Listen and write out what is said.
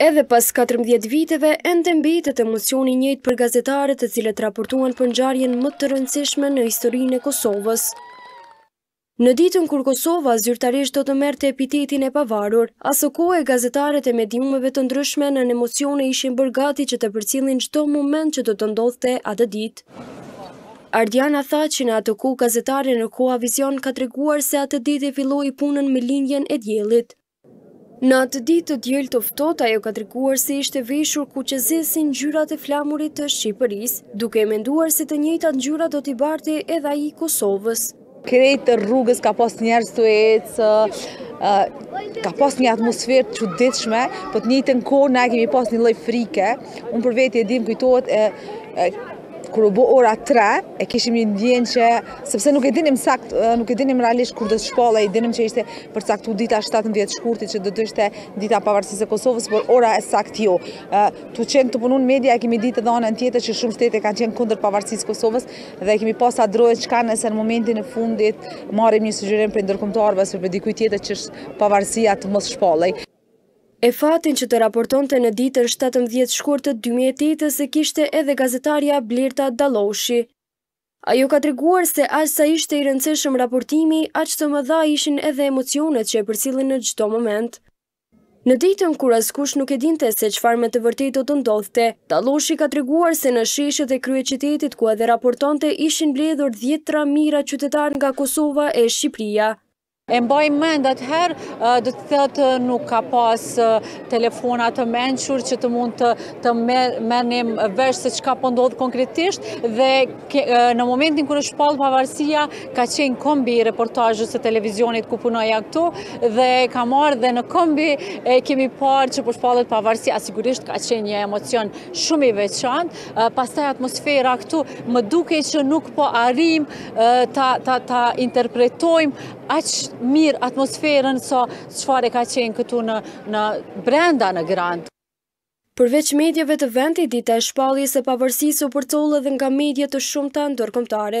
Edhe pas 14 viteve, ende mbetet emocioni i njëjtë për gazetarët të cilët raportuan për ngjarjen më të rëndësishme në historinë e Kosovës. Në ditën kur Kosova zyrtarisht do të merrte epitetin e pavarur, asokohe gazetarët e mediumeve të ndryshme nën emocione ishin bërë gati që të përcillnin çdo moment që do të ndodhte atë ditë. Ardiana Thaçi, në atë kohë gazetare në Kohavision ka treguar se atë ditë e filloi punën me lindjen e diellit. Në atë ditë të diel e të ftohtë ajo ka treguar se ishte veshur kuqezi si ngjyrat e flamurit të Shqipërisë, duke menduar se të njëjtat ngjyra do t'i barte edhe ai i Kosovës. Krejt rrugës ka pas njerëz tu ecë, ka pas një atmosferë të çuditshme, por po të njëjtën kohë na kemi pas një lloj frike, unë për veti e di, m'kujtohet kur u bo ora 3, e kishim një ndjenjë që, sepse nuk e dinim saktë, nuk e dinim realisht kur do të shpallej, e dinim që ishte përcaktu dita 17 shkurti që do të ishte dita e pavarësisë së Kosovës, por ora e saktë jo. Tu qenë tu punu n'media, e kemi dit dhe anën tjetër që shumë shtete kanë qenë kundër pavarësisë së Kosovës, Dhe kemi pas atë drojë çka nëse në momentin e fundit marrim një sugjerim prej ndërkombëtarëve ose prej dikujt tjetër që pavarësia të mos shpallej. E fatin që të raportonte në ditën shtatëmbëdhjetë shkurt të dy mijë e tetës e kishte edhe gazetarja Blerta Dalloshi. Ajo ka treguar se aq sa ishte i rëndësishëm raportimi, aq të mëdha ishin edhe emocionet që e përcillnin në çdo moment. Në ditën kur askush nuk e dinte se çfarë me të vërtetë do të ndodhte, Dalloshi ka treguar se në sheshet e kryeqytetit ku edhe raportonte ishin mbledhur dhjetëra mijëra qytetarë nga Kosova e Shqipëria. E mbaj mend atëherë, do të thotë nuk ka pas telefona të mençur që të mund të të merrnim vesh se çka po ndodh konkretisht dhe Në momentin kur është shpall pavarësia, ka qenë kombi i reportazhës së televizionit ku punoja këtu, dhe ka marrë dhe në kombi e kemi parë që po shpallet pavarësia, sigurisht ka qenë një emocion shumë i veçantë, pastaj atmosfera këtu, më dukej që nuk po arrijmë ta, ta interpretojmë aq mirë atmosferën sa çfarë ka qenë këtu në brenda në Grand. Përveç mediave të vendit, dita e shpalljes së pavarësisë u përcoll edhe nga media të shumta ndërkombëtare.